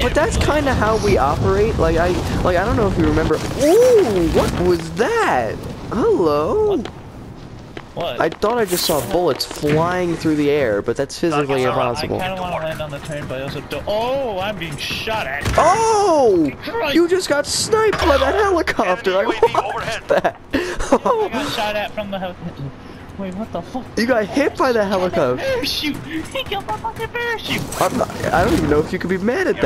but that's kind of how we operate. Like I, like I don't know if you remember. Ooh, what was that? Hello. What? I thought I just saw bullets flying through the air, but that's physically I impossible. kind of want to land on the train, but I also don't. Oh, I'm being shot at. Oh! Christ. You just got sniped by that helicopter. I Enemy I watched overhead. that. I got shot at from the helicopter. Wait, what the fuck? You got hit by the helicopter. Parachute! He killed my fucking parachute! I'm not, I don't even know if you could be mad at that.